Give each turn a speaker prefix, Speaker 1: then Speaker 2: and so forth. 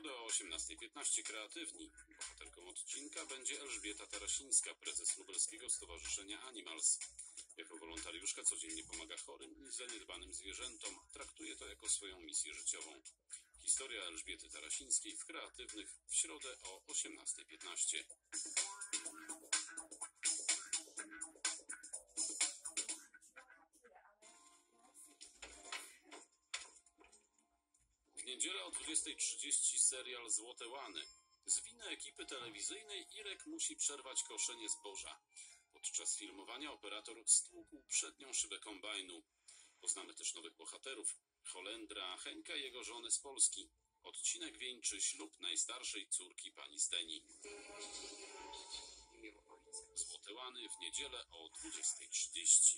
Speaker 1: środę o 18.15 kreatywni. Bohaterką odcinka będzie Elżbieta Tarasińska, prezes Lubelskiego Stowarzyszenia Animals. Jako wolontariuszka codziennie pomaga chorym i zaniedbanym zwierzętom. Traktuje to jako swoją misję życiową. Historia Elżbiety Tarasińskiej w kreatywnych w środę o 18.15. niedzielę o 20.30 serial Złote Łany. Z winy ekipy telewizyjnej Irek musi przerwać koszenie zboża. Podczas filmowania operator stłukł przednią szybę kombajnu. Poznamy też nowych bohaterów. Holendra, Henka i jego żony z Polski. Odcinek wieńczy ślub najstarszej córki pani Steni. Złote Łany w niedzielę o 20.30.